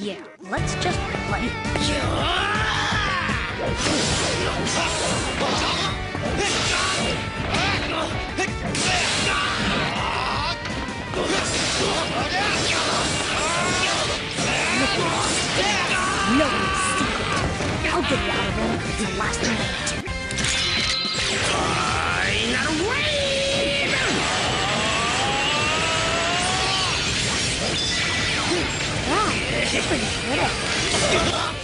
Yeah, let's just play. No secret. I'll get it out of him at the last minute. やった!